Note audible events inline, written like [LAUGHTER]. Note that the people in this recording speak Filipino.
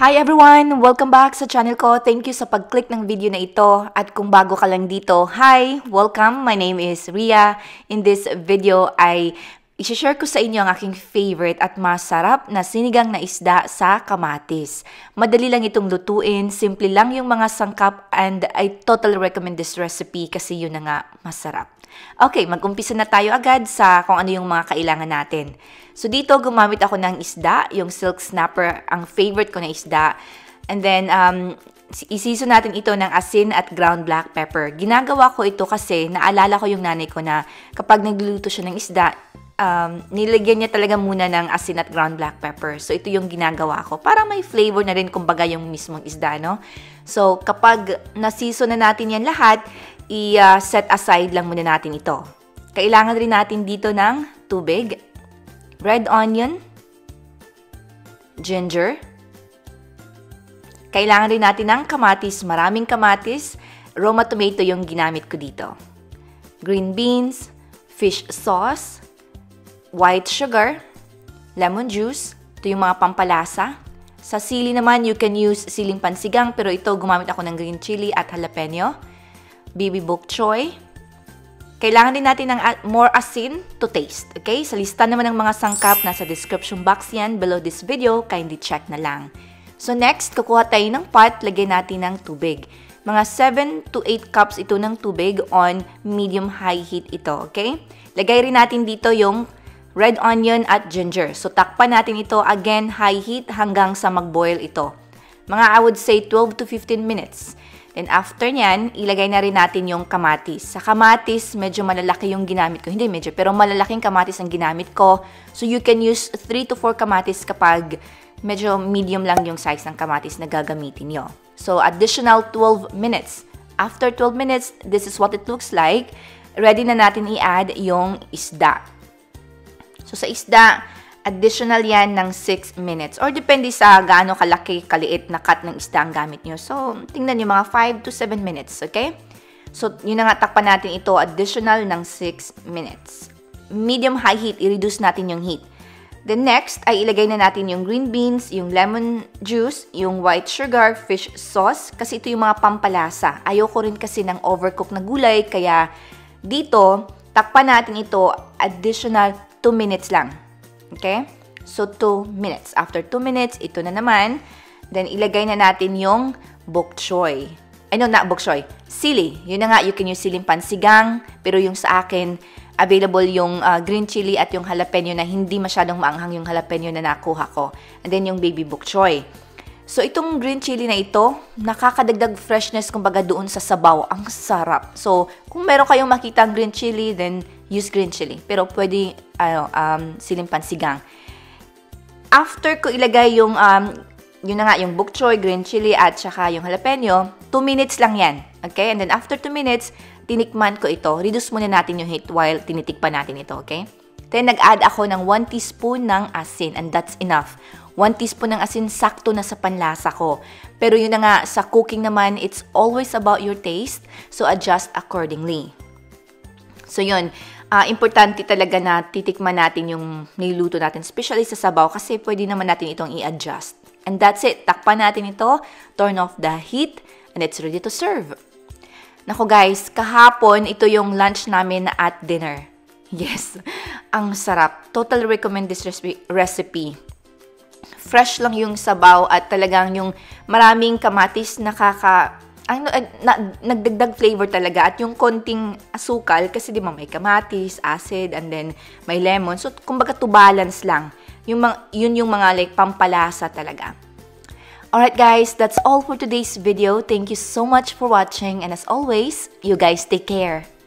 Hi everyone! Welcome back sa channel ko. Thank you sa pag-click ng video na ito. At kung bago ka lang dito, hi! Welcome! My name is Ria. In this video ay i-share ko sa inyo ang aking favorite at masarap na sinigang na isda sa kamatis. Madali lang itong lutuin, simple lang yung mga sangkap and I totally recommend this recipe kasi yun na nga masarap. Okay, mag-umpisa na tayo agad sa kung ano yung mga kailangan natin. So dito gumamit ako ng isda, yung silk snapper, ang favorite ko na isda. And then um, isiso natin ito ng asin at ground black pepper. Ginagawa ko ito kasi naalala ko yung nanay ko na kapag nagluluto siya ng isda, um, nilagyan niya talaga muna ng asin at ground black pepper. So, ito yung ginagawa ko. Para may flavor na rin kumbaga yung mismong isda, no? So, kapag nasiso na natin yan lahat, i-set uh, aside lang muna natin ito. Kailangan rin natin dito ng tubig, red onion, ginger, kailangan rin natin ng kamatis, maraming kamatis, Roma tomato yung ginamit ko dito. Green beans, fish sauce, white sugar, lemon juice, ito yung mga pampalasa. Sa sili naman, you can use siling pansigang pero ito gumamit ako ng green chili at jalapeno. Bibi bok choy. Kailangan din natin ng more asin to taste. Okay? Sa lista naman ng mga sangkap, nasa description box yan below this video. Kindly check na lang. So next, kukuha tayo ng pot, lagyan natin ng tubig. Mga 7 to 8 cups ito ng tubig on medium-high heat ito. Okay? Lagay rin natin dito yung red onion at ginger. So takpan natin ito again high heat hanggang sa mag-boil ito. Mga I would say 12 to 15 minutes. Then after nyan, ilagay na rin natin yung kamatis. Sa kamatis, medyo malalaki yung ginamit ko. Hindi medyo, pero malalaking kamatis ang ginamit ko. So you can use 3 to 4 kamatis kapag medyo medium lang yung size ng kamatis na gagamitin nyo. So additional 12 minutes. After 12 minutes, this is what it looks like. Ready na natin i-add yung isda. So sa isda, additional yan ng 6 minutes. Or depende sa gaano kalaki, kaliit na cut ng isda ang gamit nyo. So, tingnan nyo mga 5 to 7 minutes, okay? So, yun na nga, takpan natin ito, additional ng 6 minutes. Medium-high heat, i-reduce natin yung heat. Then next, ay ilagay na natin yung green beans, yung lemon juice, yung white sugar, fish sauce, kasi ito yung mga pampalasa. Ayoko rin kasi ng overcooked na gulay, kaya dito, takpan natin ito additional 2 minutes lang. Okay? So, 2 minutes. After 2 minutes, ito na naman. Then, ilagay na natin yung bok choy. Ay, no, not bok choy. Sili. Yun na nga, you can use siling pansigang. Pero yung sa akin, available yung uh, green chili at yung jalapeno na hindi masyadong maanghang yung jalapeno na nakuha ko. And then, yung baby bok choy. So, itong green chili na ito, nakakadagdag freshness kumbaga doon sa sabaw. Ang sarap. So, kung meron kayong makita green chili, then use green chili. Pero pwede, ano, um, siling pansigang. After ko ilagay yung, um, yun na nga, yung bok choy, green chili, at saka yung jalapeno, 2 minutes lang yan. Okay? And then after 2 minutes, tinikman ko ito. Reduce muna natin yung heat while tinitikpan natin ito. Okay? Then, nag-add ako ng 1 teaspoon ng asin and that's enough. 1 teaspoon ng asin, sakto na sa panlasa ko. Pero yun na nga, sa cooking naman, it's always about your taste, so adjust accordingly. So yun, uh, importante talaga na titikman natin yung niluto natin, especially sa sabaw, kasi pwede naman natin itong i-adjust. And that's it. Takpan natin ito, turn off the heat, and it's ready to serve. Nako guys, kahapon ito yung lunch namin at dinner. [LAUGHS] Yes, ang sarap. Total recommend this recipe. Fresh lang yung sabaw at talagang yung maraming kamatis nakaka ang na, nagdagdag flavor talaga at yung konting asukal kasi di ba may kamatis, acid, and then may lemon. So, kumbaga to balance lang. Yung, yun yung mga like pampalasa talaga. Alright guys, that's all for today's video. Thank you so much for watching and as always, you guys take care.